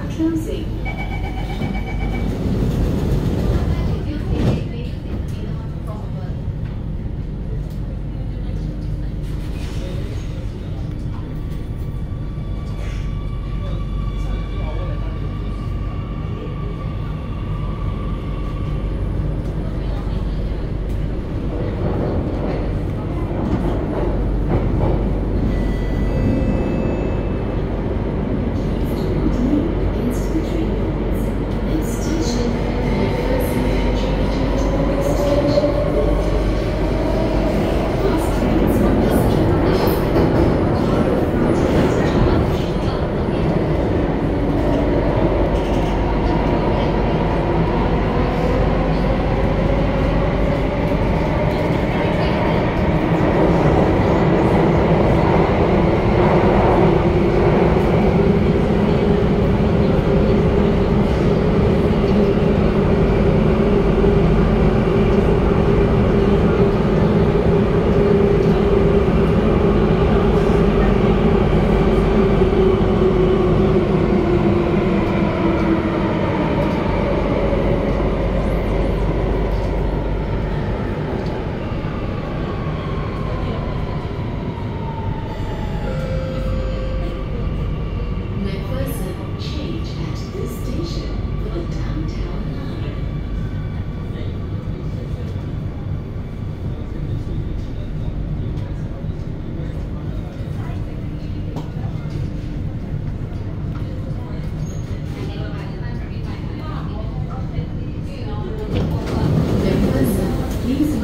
are closing.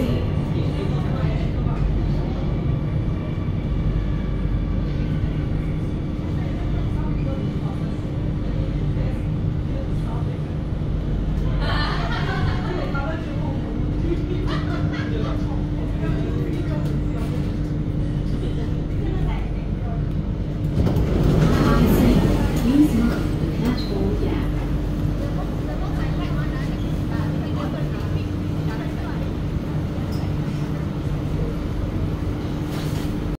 saved.